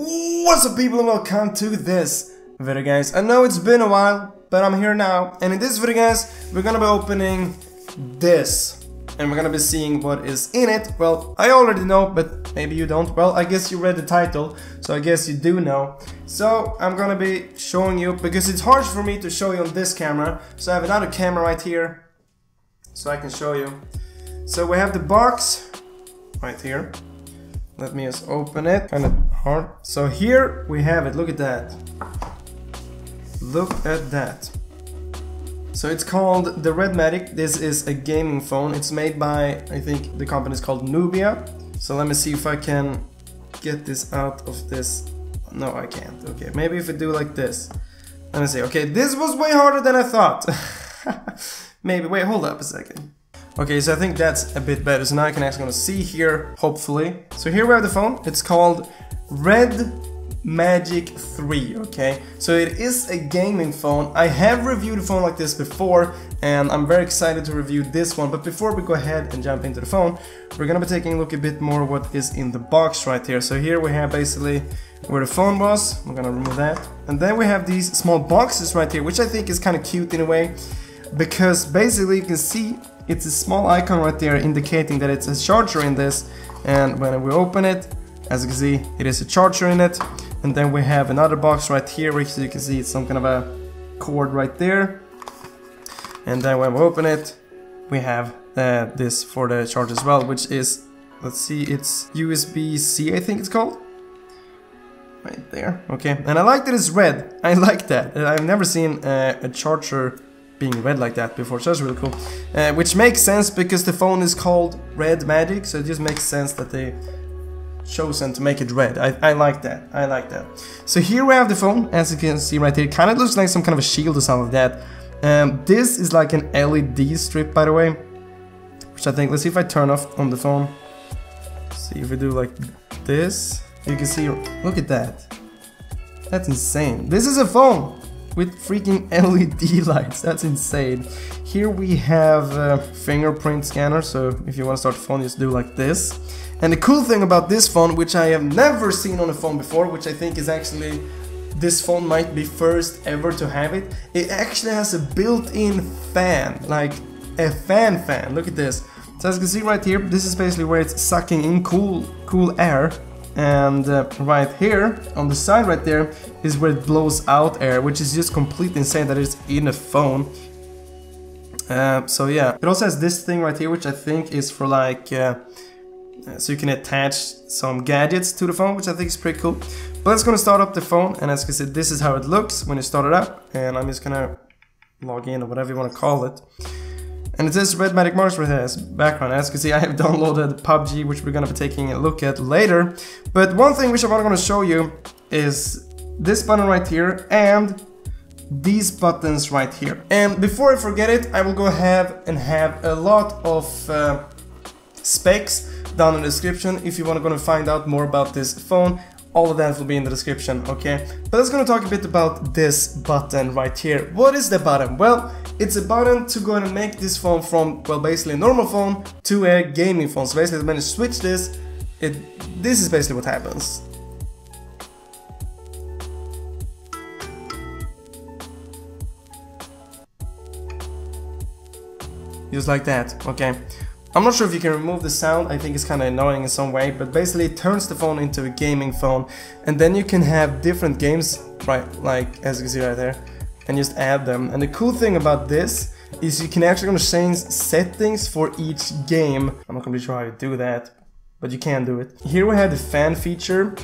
What's up people and welcome to this video guys. I know it's been a while, but I'm here now. And in this video guys, we're gonna be opening this. And we're gonna be seeing what is in it. Well, I already know, but maybe you don't. Well, I guess you read the title, so I guess you do know. So, I'm gonna be showing you, because it's hard for me to show you on this camera. So I have another camera right here, so I can show you. So we have the box right here. Let me just open it, kind of hard. So here we have it, look at that. Look at that. So it's called the Red Magic. This is a gaming phone. It's made by, I think the company is called Nubia. So let me see if I can get this out of this. No, I can't. Okay, maybe if I do like this. Let me see. Okay, this was way harder than I thought. maybe, wait, hold up a second. Okay, so I think that's a bit better. So now I can actually gonna see here, hopefully. So here we have the phone. It's called Red Magic 3, okay? So it is a gaming phone. I have reviewed a phone like this before, and I'm very excited to review this one. But before we go ahead and jump into the phone, we're gonna be taking a look a bit more what is in the box right here. So here we have basically where the phone was. I'm gonna remove that. And then we have these small boxes right here, which I think is kind of cute in a way. Because basically you can see it's a small icon right there indicating that it's a charger in this and when we open it as you can see it is a charger in it. And then we have another box right here which you can see it's some kind of a cord right there. And then when we open it we have uh, this for the charge as well which is let's see it's USB-C I think it's called? Right there. Okay. And I like that it's red. I like that. I've never seen uh, a charger being red like that before, so that's really cool. Uh, which makes sense because the phone is called Red Magic, so it just makes sense that they chosen to make it red. I, I like that, I like that. So here we have the phone, as you can see right here. Kind of looks like some kind of a shield or something like that. Um, this is like an LED strip, by the way. Which I think, let's see if I turn off on the phone. See if we do like this. You can see, look at that. That's insane. This is a phone! With freaking LED lights. That's insane. Here we have a fingerprint scanner, so if you want to start a phone, just do like this. And the cool thing about this phone, which I have never seen on a phone before, which I think is actually this phone might be first ever to have it, it actually has a built-in fan, like a fan fan. Look at this. So as you can see right here, this is basically where it's sucking in cool, cool air and uh, right here on the side right there is where it blows out air which is just completely insane that it's in a phone. Uh, so yeah. It also has this thing right here which I think is for like uh, so you can attach some gadgets to the phone which I think is pretty cool. But let's gonna start up the phone and as you can see this is how it looks when you start it up. And I'm just gonna log in or whatever you want to call it and it says Red Magic here as background. As you can see, I have downloaded PUBG, which we're gonna be taking a look at later. But one thing which I'm gonna show you is this button right here and these buttons right here. And before I forget it, I will go ahead and have a lot of uh, specs down in the description if you want to go and find out more about this phone all of that will be in the description, okay? But let's gonna talk a bit about this button right here. What is the button? Well, it's a button to go and make this phone from, well, basically a normal phone to a gaming phone. So basically when you switch this, it this is basically what happens. Just like that, okay? I'm not sure if you can remove the sound, I think it's kind of annoying in some way, but basically it turns the phone into a gaming phone and then you can have different games, right, like as you can see right there, and just add them. And the cool thing about this is you can actually gonna change settings for each game. I'm not gonna be sure how you do that, but you can do it. Here we have the fan feature,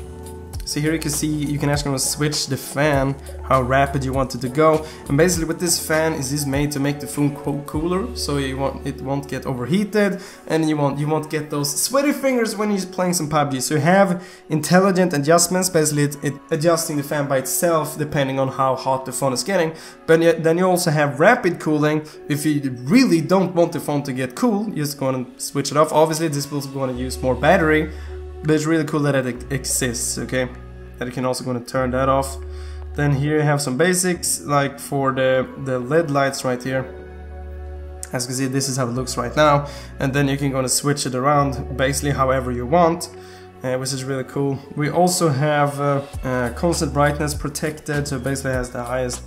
so here you can see you can actually switch the fan, how rapid you want it to go. And basically with this fan is this made to make the phone cooler, so you want it won't get overheated and you won't you won't get those sweaty fingers when you're playing some PUBG. So you have intelligent adjustments, basically it, it adjusting the fan by itself depending on how hot the phone is getting. But then you also have rapid cooling. If you really don't want the phone to get cool, you just go and switch it off. Obviously this will going to use more battery but it's really cool that it exists, okay? That you can also to turn that off. Then here you have some basics, like for the, the LED lights right here. As you can see, this is how it looks right now. And then you can gonna switch it around basically however you want. uh, which is really cool. We also have uh, uh, constant brightness protected, so basically has the highest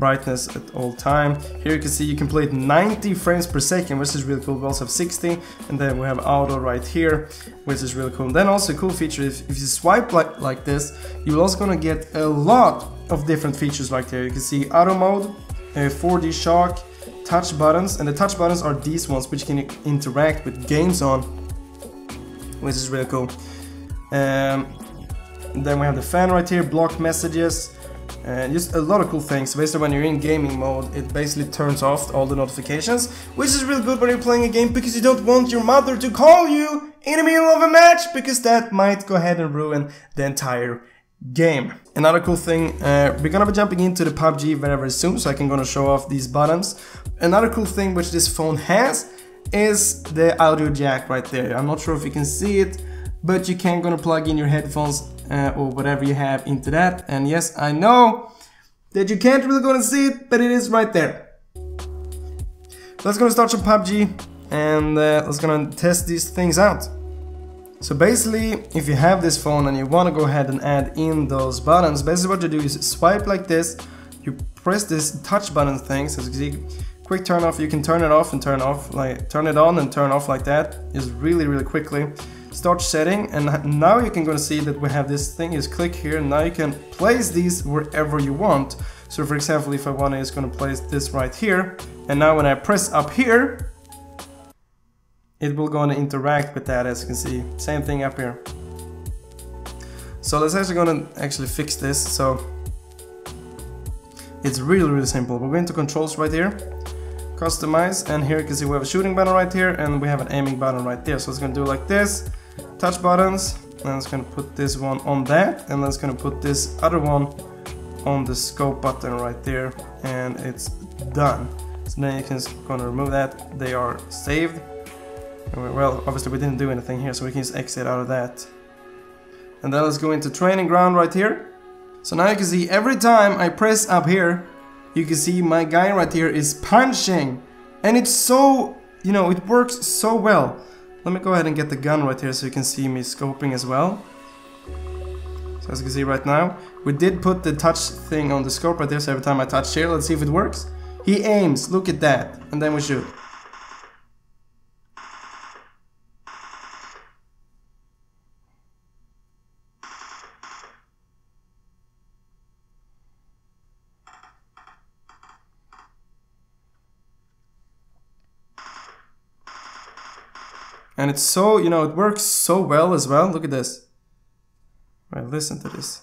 brightness at all time. Here you can see you can play it 90 frames per second, which is really cool. We also have 60, and then we have auto right here, which is really cool. And then also a cool feature, if, if you swipe like, like this, you're also gonna get a lot of different features right there. You can see auto mode, uh, 4D shock, touch buttons, and the touch buttons are these ones which you can interact with games on, which is really cool. Um, then we have the fan right here, block messages, and just a lot of cool things. Basically when you're in gaming mode, it basically turns off all the notifications, which is really good when you're playing a game because you don't want your mother to call you in the middle of a match because that might go ahead and ruin the entire game. Another cool thing, uh, we're gonna be jumping into the PUBG very very soon, so I can gonna show off these buttons. Another cool thing which this phone has is the audio jack right there. I'm not sure if you can see it, but you can gonna plug in your headphones uh, or whatever you have into that. And yes, I know that you can't really gonna see it, but it is right there. Let's gonna start some PUBG and uh, let's gonna test these things out. So basically, if you have this phone and you want to go ahead and add in those buttons, basically what you do is swipe like this, you press this touch button thing, so you quick turn off, you can turn it off and turn off, like turn it on and turn off like that, is really really quickly. Start setting and now you can go to see that we have this thing, is click here and now you can place these wherever you want. So for example, if I want going to place this right here and now when I press up here, it will go and interact with that as you can see. Same thing up here. So let's actually gonna actually fix this. So it's really really simple. We're going to controls right here, customize, and here you can see we have a shooting button right here and we have an aiming button right there. So it's gonna do like this, touch buttons, and it's gonna put this one on that, and then it's gonna put this other one on the scope button right there, and it's done. So then you can just gonna remove that. They are saved well, obviously we didn't do anything here, so we can just exit out of that. And then let's go into training ground right here. So now you can see every time I press up here, you can see my guy right here is punching. And it's so, you know, it works so well. Let me go ahead and get the gun right here so you can see me scoping as well. So as you can see right now, we did put the touch thing on the scope right there, so every time I touch here, let's see if it works. He aims, look at that, and then we shoot. And it's so, you know, it works so well as well. Look at this. Right, listen to this.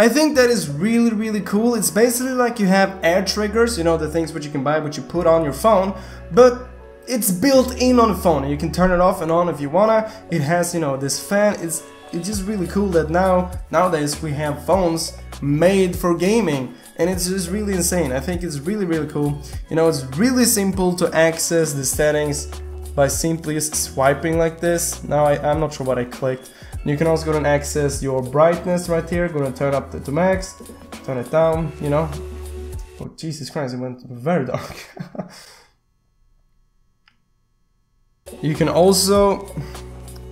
I think that is really, really cool. It's basically like you have air triggers, you know, the things which you can buy, which you put on your phone, but it's built in on the phone. You can turn it off and on if you wanna. It has, you know, this fan. It's it's just really cool that now nowadays we have phones made for gaming and it's just really insane. I think it's really really cool. You know, it's really simple to access the settings by simply swiping like this. Now I, I'm not sure what I clicked. You can also go and access your brightness right here. Go and turn up to, to max, turn it down, you know. Oh, Jesus Christ, it went very dark. you can also,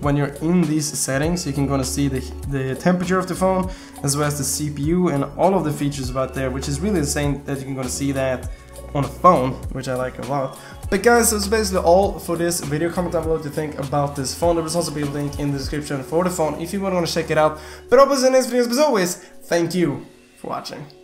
when you're in these settings, you can go and see the, the temperature of the phone, as well as the CPU and all of the features about there, which is really insane that you can go and see that on a phone, which I like a lot. But guys, that's basically all for this video. Comment down below what you think about this phone. There will also be a link in the description for the phone if you want to check it out. But i'll obviously in next videos, as always, thank you for watching.